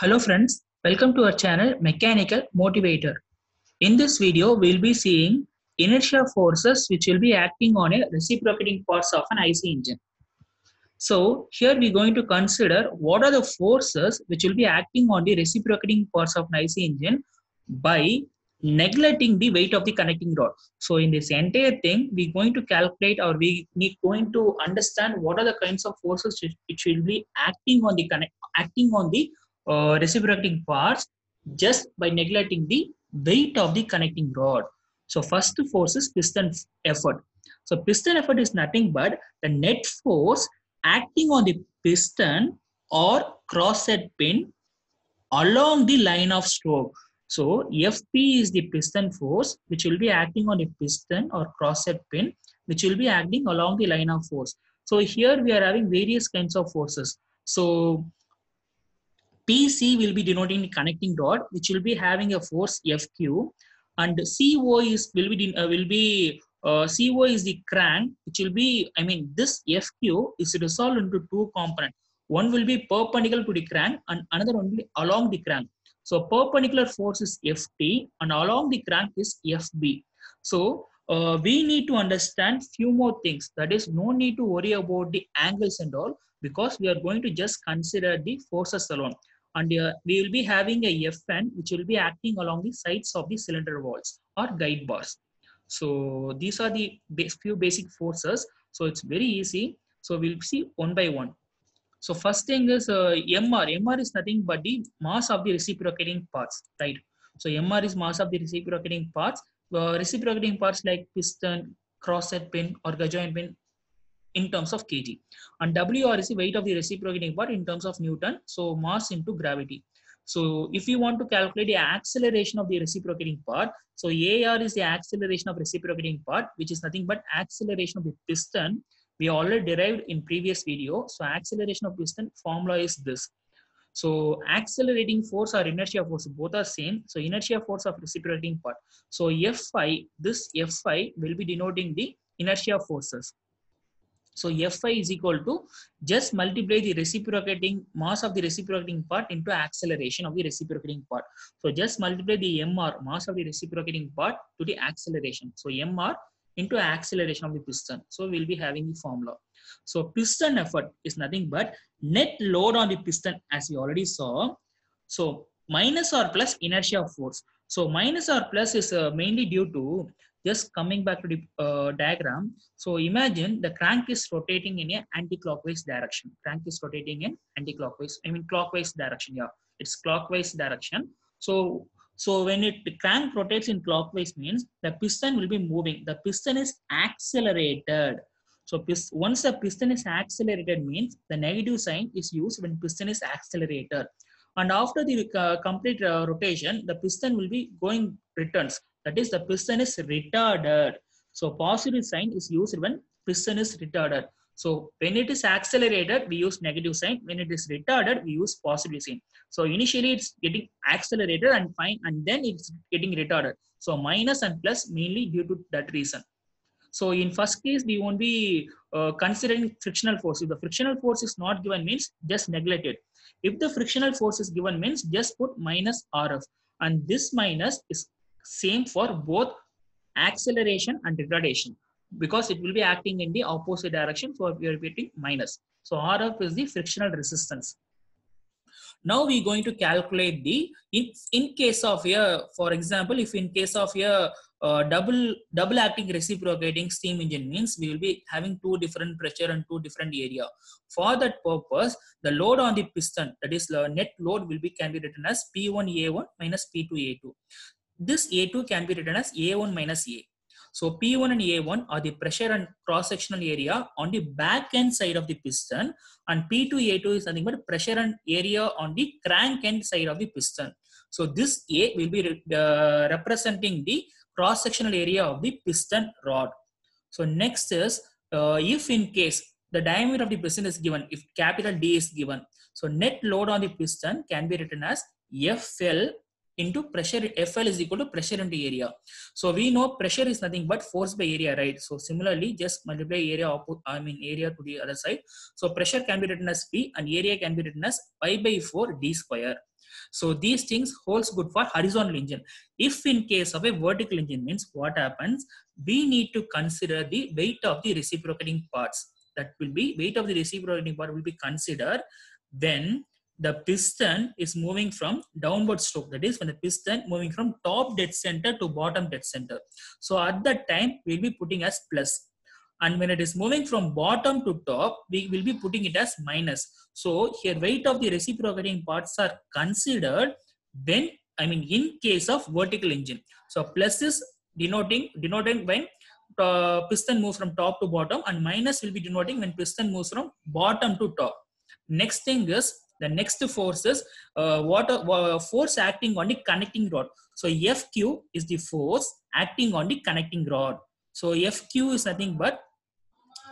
Hello friends, welcome to our channel Mechanical Motivator. In this video, we'll be seeing inertia forces which will be acting on a reciprocating parts of an IC engine. So here we're going to consider what are the forces which will be acting on the reciprocating parts of an IC engine by neglecting the weight of the connecting rod. So in this entire thing, we're going to calculate or we need going to understand what are the kinds of forces which, which will be acting on the connect acting on the uh, reciprocating parts just by neglecting the weight of the connecting rod. So first force is piston effort. So piston effort is nothing but the net force acting on the piston or crosshead pin along the line of stroke. So FP is the piston force which will be acting on the piston or crosshead pin which will be acting along the line of force. So here we are having various kinds of forces. So PC will be denoting the connecting rod, which will be having a force FQ, and CO is will be uh, will be uh, CO is the crank, which will be I mean this FQ is resolved into two components. One will be perpendicular to the crank, and another one will be along the crank. So perpendicular force is FT, and along the crank is FB. So uh, we need to understand few more things. That is, no need to worry about the angles and all because we are going to just consider the forces alone and uh, we will be having a FN which will be acting along the sides of the cylinder walls or guide bars. So these are the few basic forces. So it's very easy. So we'll see one by one. So first thing is uh, MR. MR is nothing but the mass of the reciprocating parts, right? So MR is mass of the reciprocating parts. Uh, reciprocating parts like piston, crosshead pin or gudgeon pin in terms of kg and wr is the weight of the reciprocating part in terms of newton so mass into gravity. So if you want to calculate the acceleration of the reciprocating part so ar is the acceleration of reciprocating part which is nothing but acceleration of the piston we already derived in previous video. So acceleration of piston formula is this. So accelerating force or inertia force both are same. So inertia force of reciprocating part. So fi this fi will be denoting the inertia forces so Fi is equal to just multiply the reciprocating mass of the reciprocating part into acceleration of the reciprocating part. So just multiply the Mr mass of the reciprocating part to the acceleration. So Mr into acceleration of the piston. So we'll be having the formula. So piston effort is nothing but net load on the piston as we already saw. So minus or plus inertia force. So minus or plus is uh, mainly due to just coming back to the uh, diagram. So imagine the crank is rotating in a anti-clockwise direction. Crank is rotating in anti-clockwise, I mean clockwise direction. Yeah, it's clockwise direction. So so when it crank rotates in clockwise means the piston will be moving. The piston is accelerated. So once the piston is accelerated means the negative sign is used when piston is accelerated. And after the uh, complete uh, rotation, the piston will be going returns. That is the piston is retarded. So positive sign is used when piston is retarded. So when it is accelerated, we use negative sign. When it is retarded, we use positive sign. So initially it's getting accelerated and fine, and then it's getting retarded. So minus and plus mainly due to that reason. So in first case, we won't be uh, considering frictional force. If the frictional force is not given means just neglect it. If the frictional force is given means just put minus RF. And this minus is same for both acceleration and retardation because it will be acting in the opposite direction. So we are getting minus. So RF is the frictional resistance. Now we're going to calculate the, in, in case of a, for example, if in case of a uh, double double acting reciprocating steam engine means we will be having two different pressure and two different area. For that purpose the load on the piston that is the net load will be can be written as p1a1 minus p2a2 this a2 can be written as a1 minus a so P1 and A1 are the pressure and cross-sectional area on the back end side of the piston and P2, A2 is nothing but pressure and area on the crank end side of the piston. So this A will be uh, representing the cross-sectional area of the piston rod. So next is uh, if in case the diameter of the piston is given, if capital D is given, so net load on the piston can be written as FL into pressure FL is equal to pressure into area. So we know pressure is nothing but force by area, right? So similarly, just multiply area I mean area to the other side. So pressure can be written as P and area can be written as pi by 4 D square. So these things holds good for horizontal engine. If in case of a vertical engine means what happens, we need to consider the weight of the reciprocating parts. That will be weight of the reciprocating part will be considered when the piston is moving from downward stroke. That is when the piston moving from top dead center to bottom dead center. So at that time, we'll be putting as plus. And when it is moving from bottom to top, we will be putting it as minus. So here weight of the reciprocating parts are considered when, I mean, in case of vertical engine. So plus is denoting, denoting when uh, piston moves from top to bottom and minus will be denoting when piston moves from bottom to top. Next thing is the next force is uh, what uh, force acting on the connecting rod. So FQ is the force acting on the connecting rod. So FQ is nothing but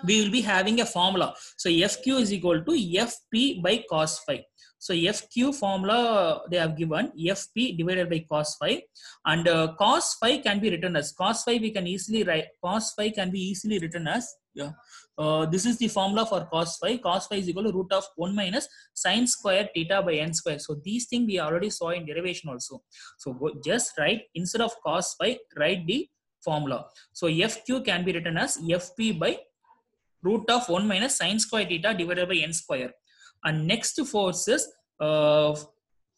we will be having a formula. So FQ is equal to FP by cos phi. So FQ formula they have given FP divided by cos phi and uh, cos phi can be written as cos phi we can easily write cos phi can be easily written as yeah uh, this is the formula for cos phi. Cos phi is equal to root of 1 minus sine square theta by n square. So these things we already saw in derivation also. So just write instead of cos phi write the formula. So fq can be written as fp by root of 1 minus sine square theta divided by n square. And next force is uh,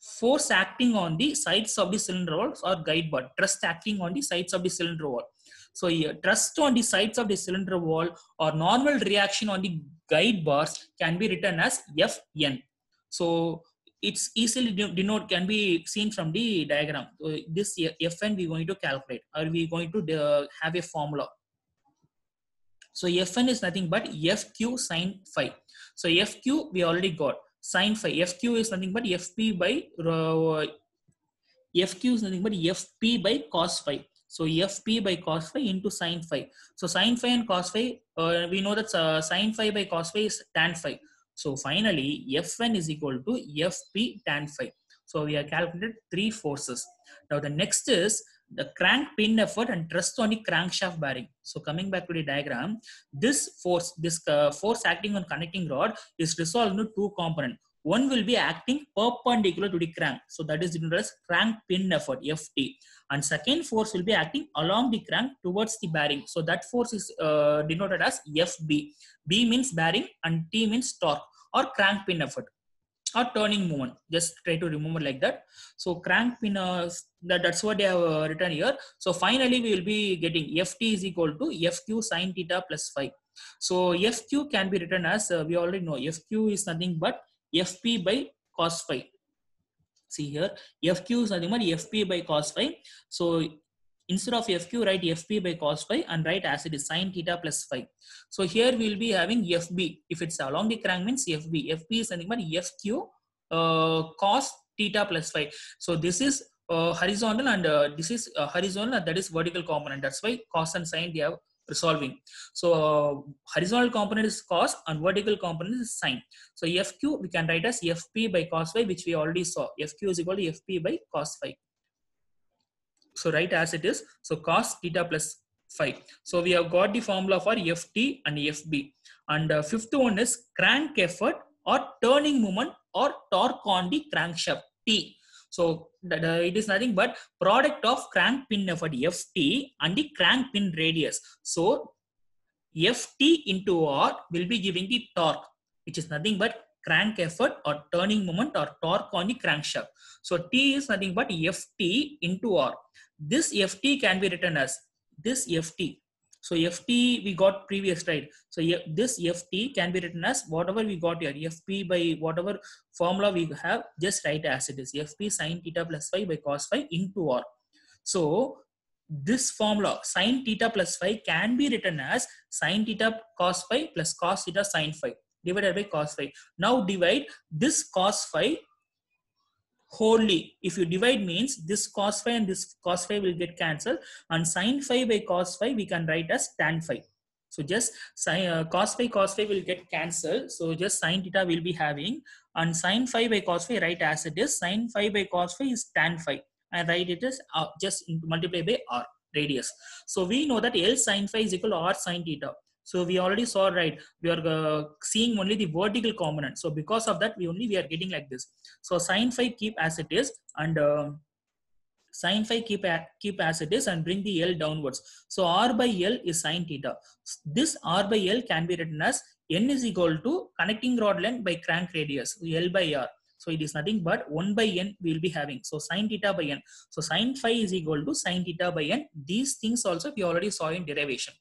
force acting on the sides of the cylinder wall or guide bar thrust acting on the sides of the cylinder wall so yeah, thrust on the sides of the cylinder wall or normal reaction on the guide bars can be written as Fn. So it's easily denote can be seen from the diagram. So this Fn we're going to calculate or we going to uh, have a formula. So Fn is nothing but Fq sine phi. So Fq we already got sine phi. Fq is nothing but Fp by uh, Fq is nothing but Fp by cos phi. So Fp by cos phi into sin phi. So sin phi and cos phi, uh, we know that uh, sin phi by cos phi is tan phi. So finally, Fn is equal to Fp tan phi. So we have calculated three forces. Now the next is the crank pin effort and thrust on the crankshaft bearing. So coming back to the diagram, this force, this uh, force acting on connecting rod is resolved into two components one will be acting perpendicular to the crank. So that is denoted as crank pin effort, FT. And second force will be acting along the crank towards the bearing. So that force is uh, denoted as FB. B means bearing and T means torque or crank pin effort or turning moment. Just try to remember like that. So crank pin, uh, that, that's what they have uh, written here. So finally we will be getting FT is equal to FQ sine theta plus phi. So FQ can be written as, uh, we already know FQ is nothing but fp by cos phi. See here fq is nothing but fp by cos phi. So instead of fq write fp by cos phi and write as it is sine theta plus phi. So here we will be having fb if it's along the crank means fb fb is nothing but fq uh, cos theta plus phi. So this is uh, horizontal and uh, this is uh, horizontal and that is vertical component. That's why cos and sine they have resolving. So uh, horizontal component is cos and vertical component is sine. So FQ we can write as FP by cos phi which we already saw. FQ is equal to FP by cos phi. So write as it is. So cos theta plus phi. So we have got the formula for FT and FB. And uh, fifth one is crank effort or turning moment or torque on the crankshaft T. So uh, it is nothing but product of crank pin effort Ft and the crank pin radius. So Ft into R will be giving the torque, which is nothing but crank effort or turning moment or torque on the crankshaft. So T is nothing but Ft into R. This Ft can be written as this Ft so ft we got previous right? So this ft can be written as whatever we got here. Fp by whatever formula we have just write as it is. Fp sine theta plus phi by cos phi into r. So this formula sine theta plus phi can be written as sine theta cos phi plus cos theta sine phi divided by cos phi. Now divide this cos phi wholly. If you divide means this cos phi and this cos phi will get cancelled and sine phi by cos phi we can write as tan phi. So just sine, uh, cos phi cos phi will get cancelled. So just sine theta will be having and sine phi by cos phi write as it is. Sine phi by cos phi is tan phi and write it as uh, just multiply by r radius. So we know that L sine phi is equal to R sine theta. So we already saw right. We are uh, seeing only the vertical component. So because of that, we only we are getting like this. So sine phi keep as it is and uh, sine phi keep keep as it is and bring the L downwards. So R by L is sine theta. This R by L can be written as N is equal to connecting rod length by crank radius L by R. So it is nothing but 1 by n we will be having. So sine theta by n. So sine phi is equal to sine theta by n. These things also we already saw in derivation.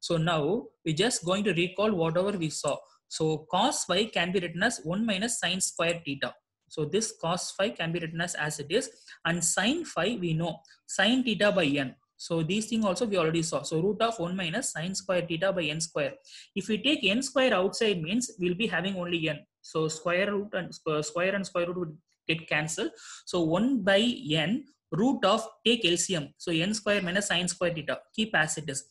So now we just going to recall whatever we saw. So cos phi can be written as 1 minus sine square theta. So this cos phi can be written as as it is and sine phi we know sine theta by n. So these things also we already saw. So root of 1 minus sine square theta by n square. If we take n square outside means we'll be having only n. So square root and square and square root would get cancelled. So 1 by n root of take LCM. So n square minus sine square theta. Keep as it is.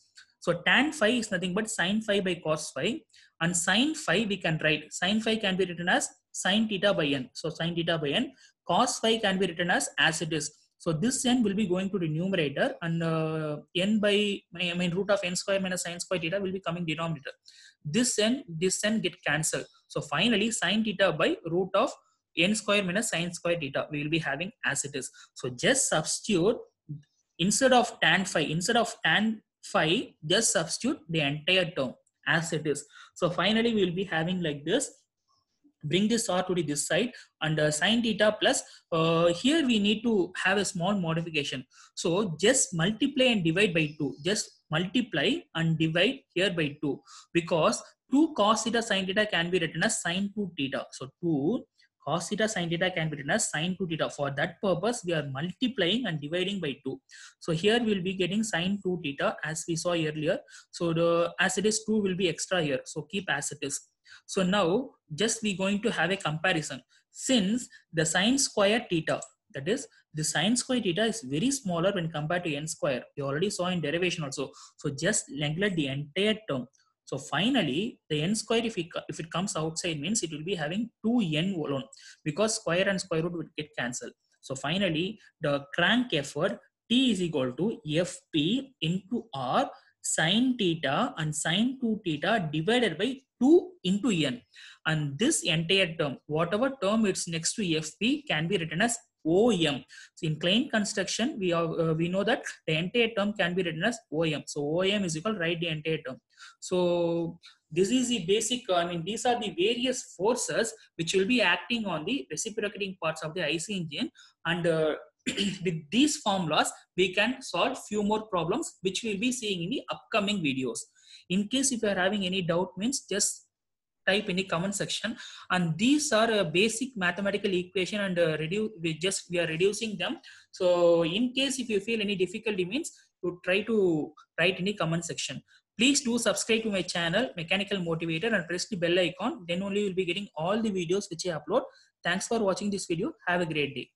So tan phi is nothing but sine phi by cos phi. And sine phi we can write. Sine phi can be written as sine theta by n. So sine theta by n. Cos phi can be written as as it is. So this n will be going to the numerator and uh, n by I mean root of n square minus sine square theta will be coming denominator. This n this n get cancelled. So finally sine theta by root of n square minus sine square theta we will be having as it is. So just substitute instead of tan phi instead of tan phi just substitute the entire term as it is. So finally we will be having like this. Bring this r to the this side and uh, sine theta plus uh, here we need to have a small modification. So just multiply and divide by 2 just multiply and divide here by 2 because 2 cos theta sine theta can be written as sine 2 theta. So 2 cos theta sine theta can be written as sine 2 theta for that purpose we are multiplying and dividing by 2 so here we'll be getting sine 2 theta as we saw earlier so the as it is 2 will be extra here so keep as it is so now just we going to have a comparison since the sine square theta that is the sine square theta is very smaller when compared to n square. We already saw in derivation also. So just neglect the entire term. So finally, the n square, if it, if it comes outside means it will be having 2n alone because square and square root would get cancelled. So finally, the crank effort T is equal to Fp into R sine theta and sine 2 theta divided by 2 into n. And this entire term, whatever term it's next to Fp can be written as OM. So in Klein construction, we are, uh, we know that the entire term can be written as OM. So OM is equal write the entire term. So this is the basic. I mean, these are the various forces which will be acting on the reciprocating parts of the IC engine, and uh, with these formulas, we can solve few more problems which we'll be seeing in the upcoming videos. In case if you are having any doubt, means just type in the comment section. And these are a basic mathematical equation and uh, reduce we just we are reducing them. So in case if you feel any difficulty means you try to write in the comment section. Please do subscribe to my channel mechanical motivator and press the bell icon. Then only you'll be getting all the videos which i upload. Thanks for watching this video. Have a great day